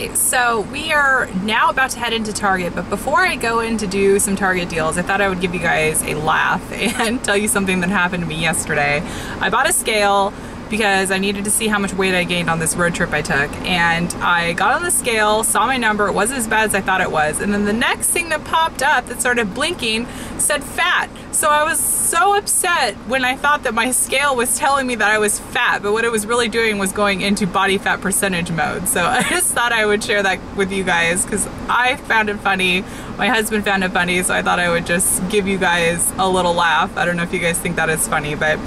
Okay, so we are now about to head into Target, but before I go in to do some Target deals, I thought I would give you guys a laugh and tell you something that happened to me yesterday. I bought a scale because I needed to see how much weight I gained on this road trip I took. And I got on the scale, saw my number, it wasn't as bad as I thought it was. And then the next thing that popped up that started blinking said fat. So I was so upset when I thought that my scale was telling me that I was fat, but what it was really doing was going into body fat percentage mode. So I just thought I would share that with you guys because I found it funny. My husband found it funny, so I thought I would just give you guys a little laugh. I don't know if you guys think that is funny, but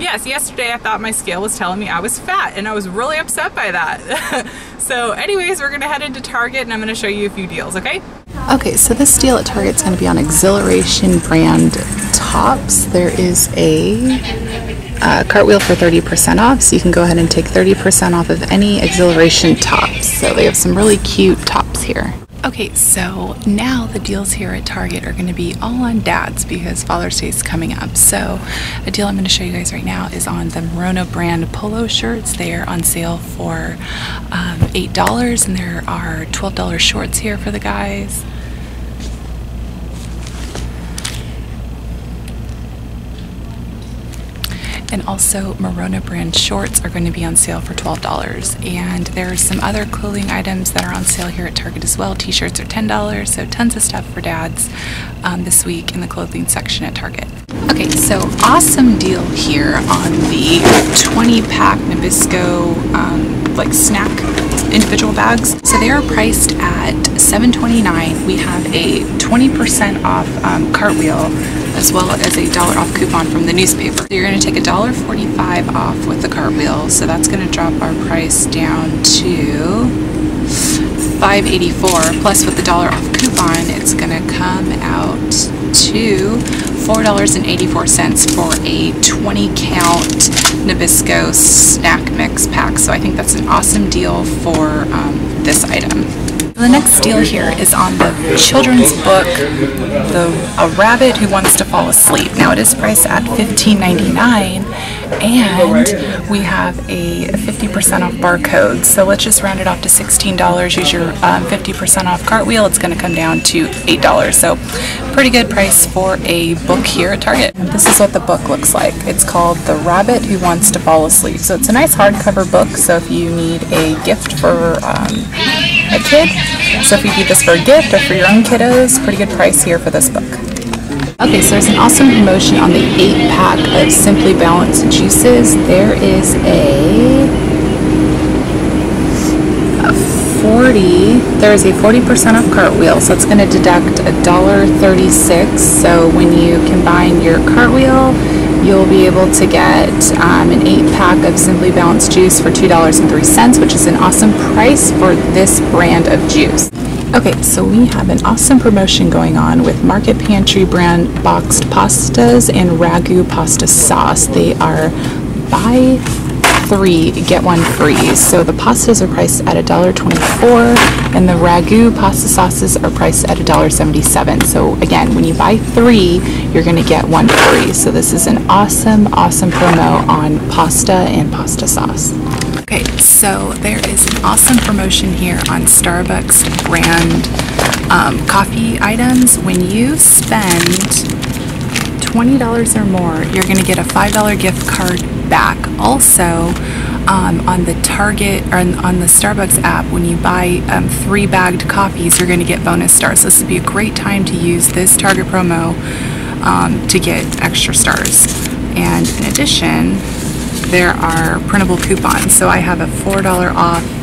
yes, yesterday I thought my scale was telling me I was fat and I was really upset by that. so anyways, we're gonna head into Target and I'm gonna show you a few deals, okay? Okay, so this deal at Target is to be on Xhilaration brand tops. There is a uh, cartwheel for 30% off, so you can go ahead and take 30% off of any Xhilaration tops. So they have some really cute tops here. Okay, so now the deals here at Target are going to be all on dads because Father's Day is coming up. So, a deal I'm going to show you guys right now is on the Merona brand polo shirts. They are on sale for um, $8, and there are $12 shorts here for the guys. And also Merona brand shorts are going to be on sale for $12 and there's some other clothing items that are on sale here at Target as well. T-shirts are $10 so tons of stuff for dads um, this week in the clothing section at Target. Okay so awesome deal here on the 20 pack Nabisco um, like snack individual bags. So they are priced at $7.29 we have a 20% off um, cartwheel as well as a dollar off coupon from the newspaper. So you're going to take a dollar 45 off with the cartwheel. So that's going to drop our price down to 584 plus with the dollar off coupon it's going to come out to $4.84 for a 20 count Nabisco snack mix pack. So I think that's an awesome deal for um, this item. The next deal here is on the children's book, The A Rabbit Who Wants to Fall Asleep. Now it is priced at $15.99 and we have a 50% off barcode. So let's just round it off to $16. Use your 50% um, off cartwheel. It's going to come down to $8. So pretty good price for a book here at Target. This is what the book looks like. It's called The Rabbit Who Wants to Fall Asleep. So it's a nice hardcover book. So if you need a gift for um, a kid, so if you need this for a gift or for your own kiddos, pretty good price here for this book. Okay, so there's an awesome promotion on the 8 pack of Simply Balanced juices. There is a, a 40, there is a 40% off cartwheel, so it's going to deduct $1.36. So when you combine your cartwheel, you'll be able to get um, an 8 pack of Simply Balanced juice for $2.03, which is an awesome price for this brand of juice. Okay, so we have an awesome promotion going on with Market Pantry brand boxed pastas and ragu pasta sauce. They are buy three, get one free. So the pastas are priced at $1.24 and the ragu pasta sauces are priced at $1.77. So again, when you buy three, you're gonna get one free. So this is an awesome, awesome promo on pasta and pasta sauce. Okay, so there is an awesome promotion here on Starbucks brand um, coffee items. When you spend $20 or more, you're going to get a $5 gift card back. Also, um, on the Target or on the Starbucks app, when you buy um, three bagged coffees, you're going to get bonus stars. This would be a great time to use this Target promo um, to get extra stars. And in addition, there are printable coupons. So I have a $4 off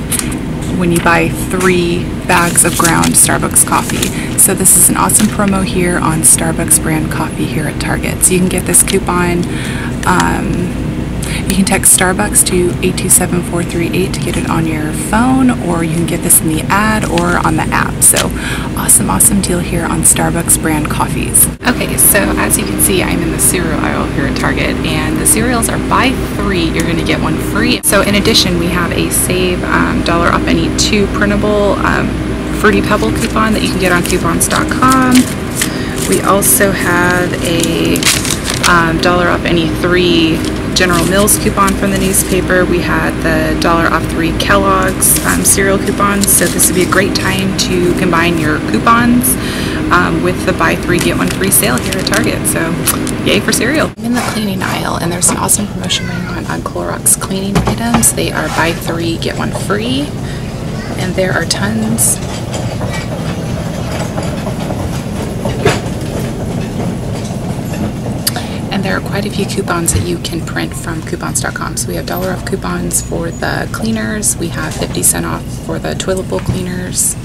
when you buy three bags of ground Starbucks coffee. So this is an awesome promo here on Starbucks brand coffee here at Target. So you can get this coupon um, you can text Starbucks to 827438 to get it on your phone, or you can get this in the ad or on the app. So, awesome, awesome deal here on Starbucks brand coffees. Okay, so as you can see, I'm in the cereal aisle here at Target, and the cereals are buy three, you're going to get one free. So, in addition, we have a save um, dollar off any two printable um, Fruity Pebble coupon that you can get on coupons.com. We also have a um, dollar off any three General Mills coupon from the newspaper. We had the dollar off three Kellogg's um, cereal coupons. So this would be a great time to combine your coupons um, with the buy three get one free sale here at Target. So yay for cereal. I'm in the cleaning aisle and there's an awesome promotion going on on Clorox cleaning items. They are buy three get one free and there are tons and there are quite a few coupons that you can print from coupons.com. So we have dollar off coupons for the cleaners, we have 50 cent off for the toilet bowl cleaners,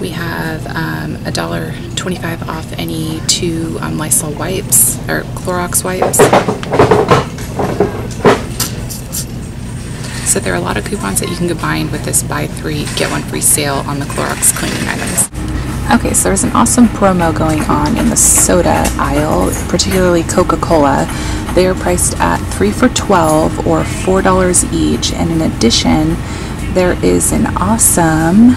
we have um, a dollar 25 off any two um, Lysol wipes or Clorox wipes. So there are a lot of coupons that you can combine with this buy three, get one free sale on the Clorox cleaning items. Okay, so there's an awesome promo going on in the soda aisle, particularly Coca-Cola. They are priced at 3 for 12 or $4 each, and in addition, there is an awesome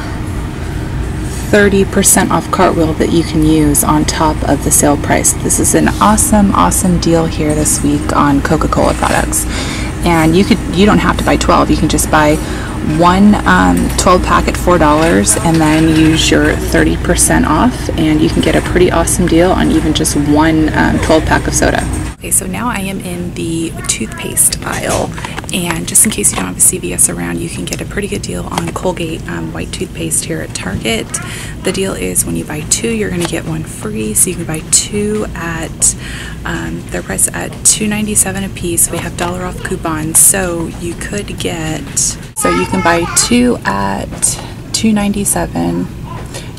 30% off cartwheel that you can use on top of the sale price. This is an awesome, awesome deal here this week on Coca-Cola products. And you could you don't have to buy 12. You can just buy one um, 12 pack at $4 and then use your 30% off and you can get a pretty awesome deal on even just one um, 12 pack of soda. Okay, so now I am in the toothpaste aisle and just in case you don't have a CVS around, you can get a pretty good deal on Colgate um, white toothpaste here at Target. The deal is when you buy two, you're going to get one free. So you can buy two at, um, they're priced at $2.97 a piece. We have dollar off coupons. So you could get, so you can buy two at $2.97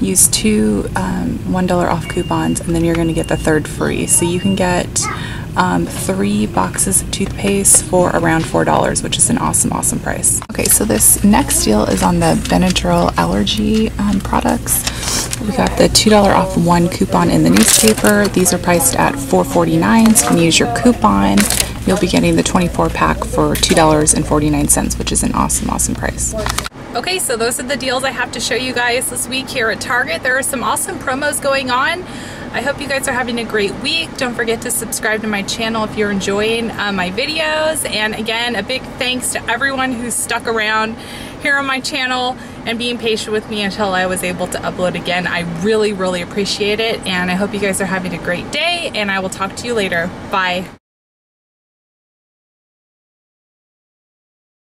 use two um, $1 off coupons and then you're going to get the third free. So you can get um, three boxes of toothpaste for around $4, which is an awesome, awesome price. Okay, so this next deal is on the Benadryl allergy um, products. We got the $2 off one coupon in the newspaper. These are priced at $4.49, so you can use your coupon. You'll be getting the 24 pack for $2.49, which is an awesome, awesome price. Okay, so those are the deals I have to show you guys this week here at Target. There are some awesome promos going on. I hope you guys are having a great week. Don't forget to subscribe to my channel if you're enjoying uh, my videos. And again, a big thanks to everyone who's stuck around here on my channel and being patient with me until I was able to upload again. I really, really appreciate it. And I hope you guys are having a great day and I will talk to you later. Bye.